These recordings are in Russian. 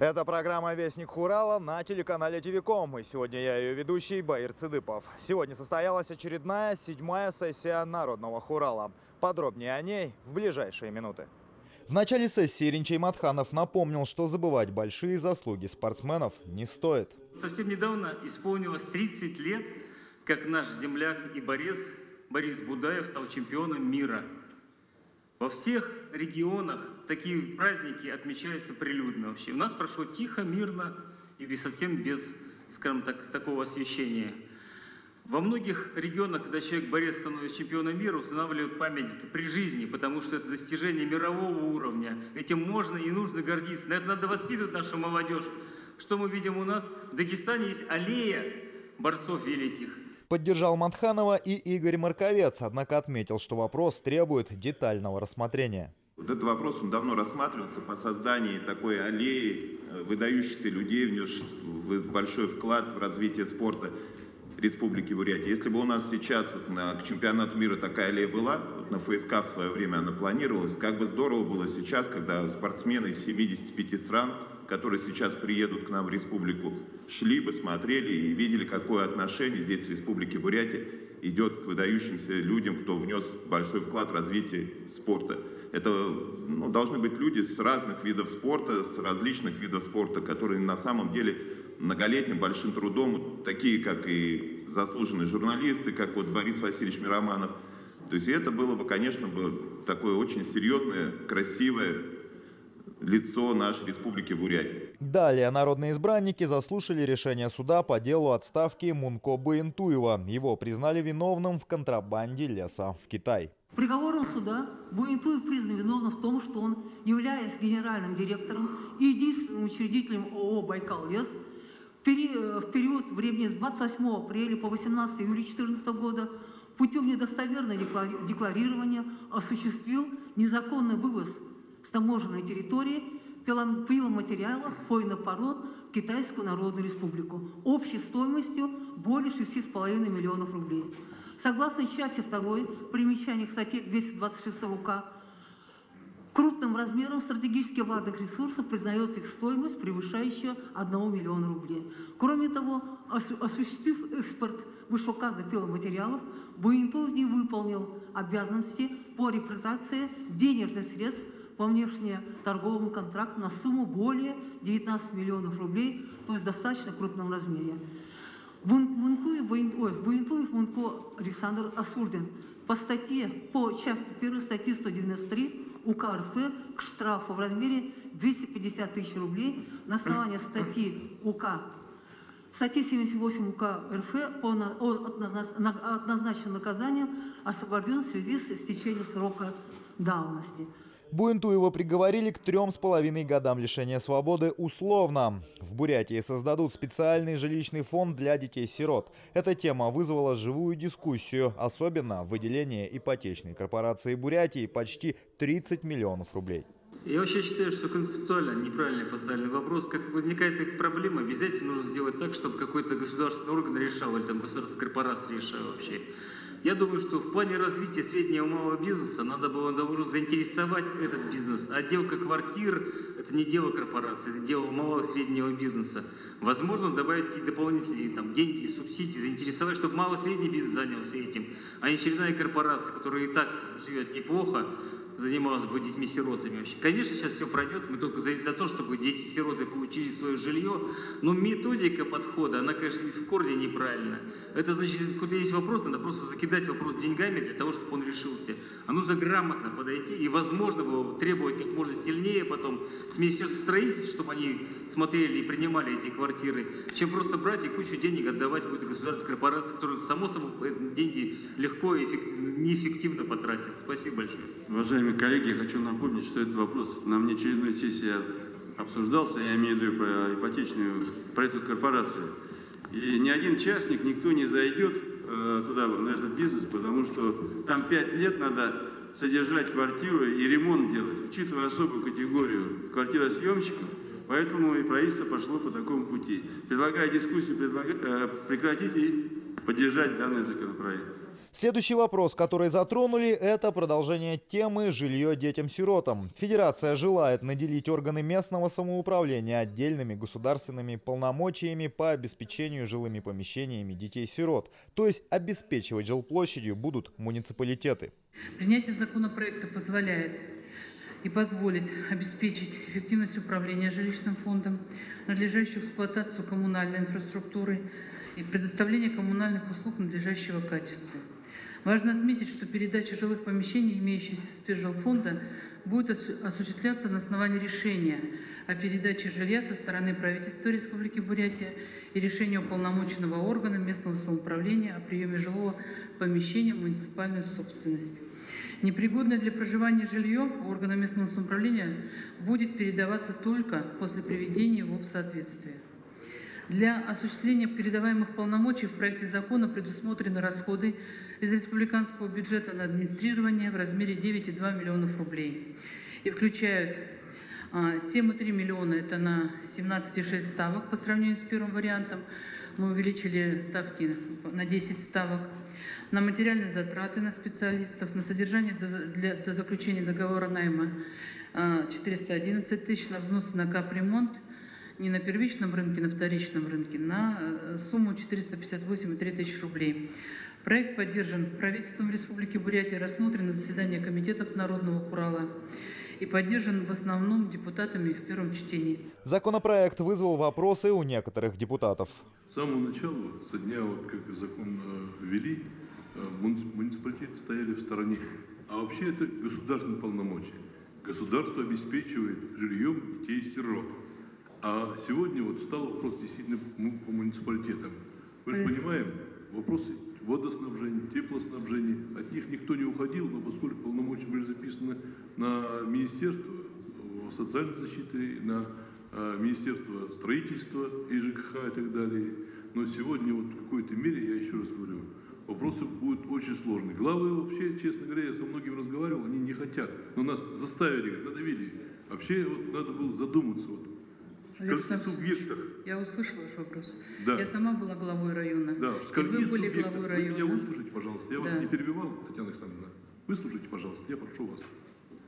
Это программа «Вестник Хурала» на телеканале ТВКом. И сегодня я ее ведущий Баир Цыдыпов. Сегодня состоялась очередная седьмая сессия Народного Хурала. Подробнее о ней в ближайшие минуты. В начале сессии Ринчей Матханов напомнил, что забывать большие заслуги спортсменов не стоит. Совсем недавно исполнилось 30 лет, как наш земляк и борец Борис Будаев стал чемпионом мира – во всех регионах такие праздники отмечаются прилюдно вообще. У нас прошло тихо, мирно и совсем без, скажем так, такого освещения. Во многих регионах, когда человек-борец становится чемпионом мира, устанавливают памятники при жизни, потому что это достижение мирового уровня. Этим можно и нужно гордиться. На это надо воспитывать нашу молодежь. Что мы видим у нас? В Дагестане есть аллея борцов великих. Поддержал Манханова и Игорь Марковец, однако отметил, что вопрос требует детального рассмотрения. Вот этот вопрос он давно рассматривался по созданию такой аллеи э, выдающихся людей, внес большой вклад в развитие спорта Республики Бурятия. Если бы у нас сейчас вот на, к чемпионату мира такая аллея была, вот на ФСК в свое время она планировалась, как бы здорово было сейчас, когда спортсмены из 75 стран которые сейчас приедут к нам в республику, шли бы, смотрели и видели, какое отношение здесь в республике Бурятия идет к выдающимся людям, кто внес большой вклад в развитие спорта. Это ну, должны быть люди с разных видов спорта, с различных видов спорта, которые на самом деле многолетним большим трудом, такие как и заслуженные журналисты, как вот Борис Васильевич Мироманов. То есть это было бы, конечно, бы такое очень серьезное, красивое лицо нашей республики Бурятия. Далее народные избранники заслушали решение суда по делу отставки Мунко Буентуева. Его признали виновным в контрабанде леса в Китай. Приговором суда Буентуев признан виновным в том, что он, являясь генеральным директором и единственным учредителем ООО «Байкал-лес», в период времени с 28 апреля по 18 июля 2014 года путем недостоверного декларирования осуществил незаконный вывоз с таможенной территории пиломатериалов хвойных пород в Китайскую Народную Республику общей стоимостью более 6,5 миллионов рублей. Согласно части 2 примечания к статье 226 УК, крупным размером стратегически важных ресурсов признается их стоимость, превышающая 1 миллиона рублей. Кроме того, осуществив экспорт вышеуказанных пиломатериалов, Буинтов не выполнил обязанности по репутации денежных средств по внешнеторговому контракту на сумму более 19 миллионов рублей, то есть достаточно крупном размере. Буинтуев Мунко Александр Асурдин по статье, по части 1 статьи 193 УК РФ к штрафу в размере 250 тысяч рублей на основании статьи УК статье 78 УК РФ он, однозначно наказанием освобожден в связи с истечением срока давности. Буентуева приговорили к трем с половиной годам лишения свободы условно. В Бурятии создадут специальный жилищный фонд для детей-сирот. Эта тема вызвала живую дискуссию, особенно выделение ипотечной корпорации Бурятии почти 30 миллионов рублей. Я вообще считаю, что концептуально неправильно поставленный вопрос. Как возникает эта проблема, обязательно нужно сделать так, чтобы какой-то государственный орган решал, или там государственная корпорация решала вообще. Я думаю, что в плане развития среднего и малого бизнеса надо было наоборот, заинтересовать этот бизнес. Отделка квартир – это не дело корпорации, это дело малого и среднего бизнеса. Возможно, добавить какие-то дополнительные там, деньги, субсидии, заинтересовать, чтобы малый и средний бизнес занялся этим, а не очередная корпорация, которая и так живет неплохо, занималась бы детьми-сиротами. Конечно, сейчас все пройдет, мы только за, то, чтобы дети-сироты получили свое жилье, но методика подхода, она, конечно, в корне неправильная. Это значит, хоть есть вопрос, надо просто закидать вопрос деньгами для того, чтобы он решился. А нужно грамотно подойти и, возможно, было требовать как можно сильнее потом с Министерства строительства, чтобы они смотрели и принимали эти квартиры, чем просто брать и кучу денег отдавать какой-то государственной корпорации, которая, само собой, деньги легко и неэффективно потратит. Спасибо большое. Уважаемые коллеги, хочу напомнить, что этот вопрос на внеочередной сессии обсуждался, я имею в виду про ипотечную, про эту корпорацию. И ни один частник, никто не зайдет э, туда, на этот бизнес, потому что там пять лет надо содержать квартиру и ремонт делать, учитывая особую категорию квартиросъемщиков, поэтому и правительство пошло по такому пути. Предлагаю дискуссию предлагаю, э, прекратить и поддержать данный законопроект. Следующий вопрос, который затронули, это продолжение темы «Жилье детям-сиротам». Федерация желает наделить органы местного самоуправления отдельными государственными полномочиями по обеспечению жилыми помещениями детей-сирот. То есть обеспечивать жилплощадью будут муниципалитеты. Принятие законопроекта позволяет и позволит обеспечить эффективность управления жилищным фондом, надлежащую эксплуатацию коммунальной инфраструктуры и предоставление коммунальных услуг надлежащего качества. Важно отметить, что передача жилых помещений, имеющихся спецжилфонда, будет осу- осуществляться на основании решения о передаче жилья со стороны правительства Республики Бурятия и решения уполномоченного органа местного самоуправления о приеме жилого помещения в муниципальную собственность. Непригодное для проживания жилье органам местного самоуправления будет передаваться только после приведения его в соответствие. Для осуществления передаваемых полномочий в проекте закона предусмотрены расходы из республиканского бюджета на администрирование в размере 9,2 миллионов рублей и включают а, 7,3 миллиона – это на 17,6 ставок по сравнению с первым вариантом. Мы увеличили ставки на 10 ставок. На материальные затраты на специалистов, на содержание до, для, до заключения договора найма а, 411 тысяч, на взносы на капремонт не на первичном рынке, на вторичном рынке, на э, сумму 458,3 тысяч рублей. Проект поддержан правительством Республики Бурятия, рассмотрен на заседании комитетов Народного Хурала и поддержан в основном депутатами в первом чтении. Законопроект вызвал вопросы у некоторых депутатов. С самого начала, со дня, вот, как закон э, ввели, э, муни- муниципалитеты стояли в стороне. А вообще это государственные полномочия. Государство обеспечивает жильем детей и сирот. А сегодня вот стал вопрос действительно му- по муниципалитетам. Мы же понимаем, вопросы водоснабжения, теплоснабжения, от них никто не уходил, но поскольку полномочия были записаны на Министерство э, социальной защиты, на э, Министерство строительства и ЖКХ и так далее. Но сегодня вот в какой-то мере, я еще раз говорю, вопросы будут очень сложные. Главы вообще, честно говоря, я со многими разговаривал, они не хотят. Но нас заставили, надавили. Вообще вот надо было задуматься вот, Александрович, субъектах. Я услышала ваш вопрос. Да. Я сама была главой района. Да, и вы были субъектах. главой Вы меня района. выслушайте, пожалуйста. Я вас Да. не перебивал, Татьяна Александровна. Выслушайте, пожалуйста, я прошу вас.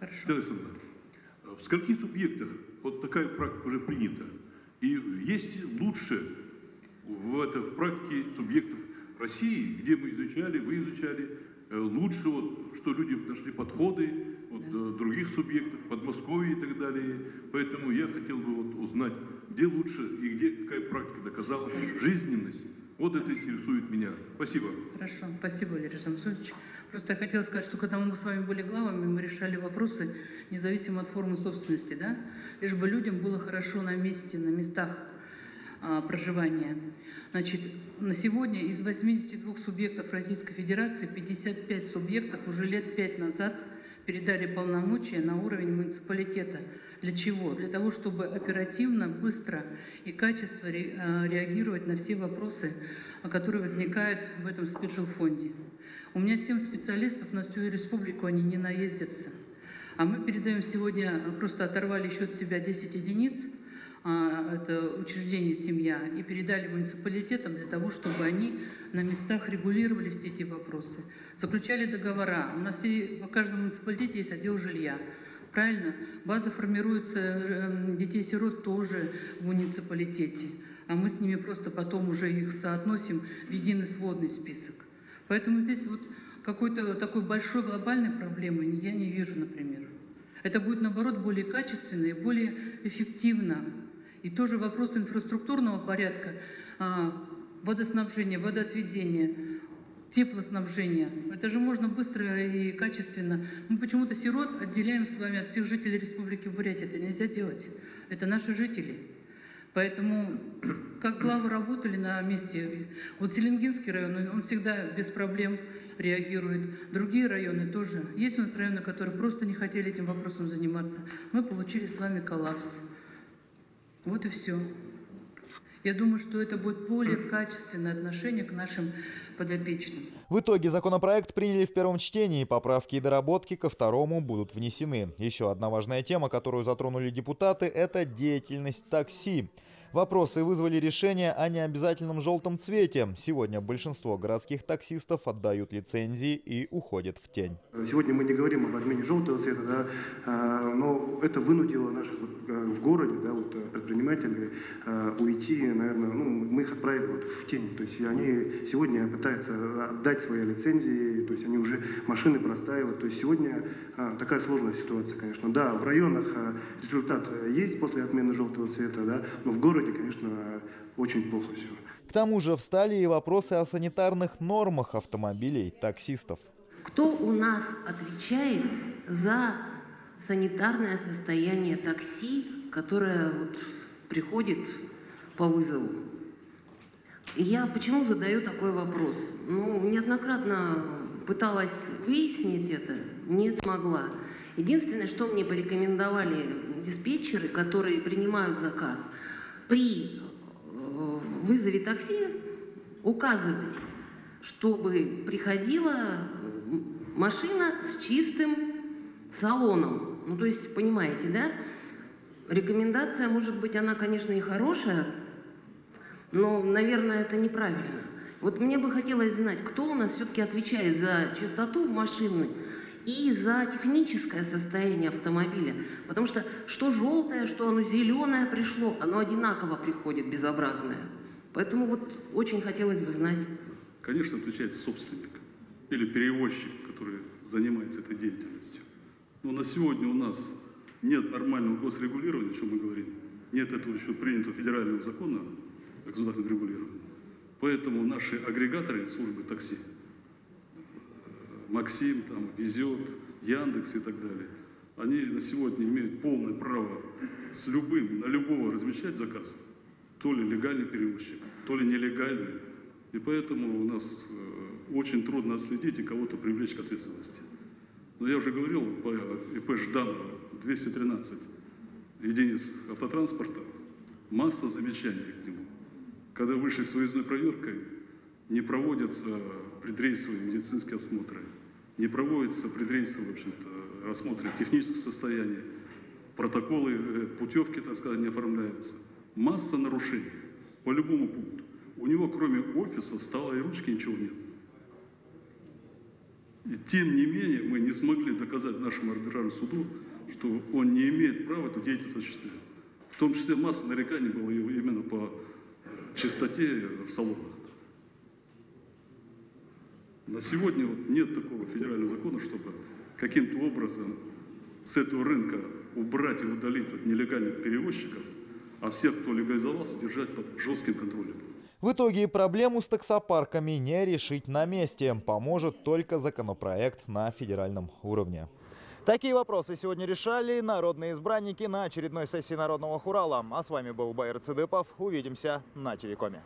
Хорошо. Татьяна Александровна, а в скольких субъектах вот такая практика уже принята? И есть лучше в, это, в практике субъектов России, где мы изучали, вы изучали, э, лучше, вот, что люди нашли подходы от э, других субъектов, Подмосковья и так далее. Поэтому я хотел бы вот узнать, где лучше и где какая практика доказала жизненность. Вот это интересует меня. Спасибо. Хорошо, спасибо, Валерий Самсович. Просто я хотела сказать, что когда мы с вами были главами, мы решали вопросы независимо от формы собственности, да? Лишь бы людям было хорошо на месте, на местах а, проживания. Значит, на сегодня из 82 субъектов Российской Федерации 55 субъектов уже лет 5 назад передали полномочия на уровень муниципалитета. Для чего? Для того, чтобы оперативно, быстро и качественно э, реагировать на все вопросы, а, которые возникают в этом спецжилфонде. У меня 7 специалистов на всю республику, они не наездятся. А мы передаем сегодня, э, просто оторвали еще от себя 10 единиц, это учреждение «Семья», и передали муниципалитетам для того, чтобы они на местах регулировали все эти вопросы. Заключали договора. У нас все, в каждом муниципалитете есть отдел жилья. Правильно? База формируется э, детей-сирот тоже в муниципалитете. А мы с ними просто потом уже их соотносим в единый сводный список. Поэтому здесь вот какой-то такой большой глобальной проблемы я не вижу, например. Это будет, наоборот, более качественно и более эффективно. И тоже вопрос инфраструктурного порядка, а, водоснабжения, водоотведения, теплоснабжения. Это же можно быстро и качественно. Мы почему-то сирот отделяем с вами от всех жителей Республики Бурятия. Это нельзя делать. Это наши жители. Поэтому, как главы работали на месте, вот Селенгинский район, он- всегда без проблем реагирует. Другие районы тоже. Есть у нас районы, которые просто не хотели этим вопросом заниматься. Мы получили с вами коллапс. Вот и все. Я думаю, что это будет более качественное отношение к нашим подопечным. В итоге законопроект приняли в первом чтении, поправки и доработки ко второму будут внесены. Еще одна важная тема, которую затронули депутаты, это деятельность такси. Вопросы вызвали решение о необязательном желтом цвете. Сегодня большинство городских таксистов отдают лицензии и уходят в тень. Сегодня мы не говорим об отмене желтого цвета, да, а, но это вынудило наших а, в городе да, вот, а, предпринимателей а, уйти, наверное, ну, мы их отправили вот в тень. То есть они сегодня пытаются отдать свои лицензии, то есть они уже машины простаивают. То есть сегодня а, такая сложная ситуация, конечно. Да, в районах результат есть после отмены желтого цвета, да, но в городе, конечно, очень плохо все. К тому же встали и вопросы о санитарных нормах автомобилей таксистов. Кто у нас отвечает за санитарное состояние такси, которое вот приходит по вызову? И я почему задаю такой вопрос? Ну, неоднократно пыталась выяснить это, не смогла. Единственное, что мне порекомендовали диспетчеры, которые принимают заказ, при э, вызове такси указывать, чтобы приходила машина с чистым салоном. Ну, то есть, понимаете, да? Рекомендация, может быть, она, конечно, и хорошая, но, наверное, это неправильно. Вот мне бы хотелось знать, кто у нас все-таки отвечает за чистоту в машине и за техническое состояние автомобиля. Потому что что желтое, что оно зеленое пришло, оно одинаково приходит, безобразное. Поэтому вот очень хотелось бы знать. Конечно, отвечает собственник или перевозчик, который занимается этой деятельностью. Но на сегодня у нас нет нормального госрегулирования, о чем мы говорим. Нет этого еще принятого федерального закона о государственном регулировании. Поэтому наши агрегаторы службы такси, Максим, там, Везет, Яндекс и так далее, они на сегодня имеют полное право с любым, на любого размещать заказ, то ли легальный перевозчик, то ли нелегальный. И поэтому у нас э, очень трудно отследить и кого-то привлечь к ответственности. Но я уже говорил по ИП Жданова 213 единиц автотранспорта, масса замечаний к нему. Когда вышли с выездной проверкой, не проводятся предрейсовые медицинские осмотры, не проводятся предрейсовые, в общем-то, осмотры технического состояния, протоколы, э, путевки, так сказать, не оформляются. Масса нарушений по любому пункту. У него, кроме офиса, стола и ручки ничего нет. И тем не менее мы не смогли доказать нашему арбитражному суду, что он не имеет права эту деятельность осуществлять. В том числе масса нареканий было именно по э, чистоте в салонах. На сегодня вот нет такого федерального закона, чтобы каким-то образом с этого рынка убрать и удалить вот нелегальных перевозчиков, а всех, кто легализовался, держать под жестким контролем. В итоге проблему с таксопарками не решить на месте. Поможет только законопроект на федеральном уровне. Такие вопросы сегодня решали народные избранники на очередной сессии Народного Хурала. А с вами был Байер Цыдыпов. Увидимся на Телекоме.